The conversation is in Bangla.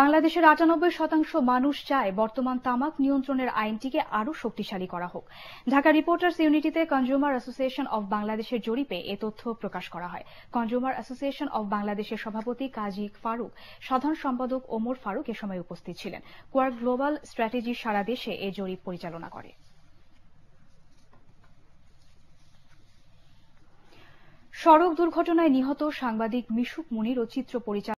বাংলাদেশের আটানব্বই শতাংশ মানুষ চায় বর্তমান তামাক নিয়ন্ত্রণের আইনটিকে আরও শক্তিশালী করা হোক। ঢাকা রিপোর্টার্স ইউনিটিতে কনজিউমার অ্যাসোসিয়েশন অব বাংলাদেশের জরিপে এ তথ্য প্রকাশ করা হয়। কনজিউমার অ্যাসোসিয়েশন অব বাংলাদেশের সভাপতি কাজী ফারুক, সাধারণ সম্পাদক ওমর ফারুক এ সময় উপস্থিত ছিলেন। কোয়ার্ক গ্লোবাল স্ট্র্যাটেজি সারা দেশে এ জরিপ পরিচালনা করে। সড়ক দুর্ঘটনায় নিহত সাংবাদিক মিশুক মুনির ও চিত্র পরিচালক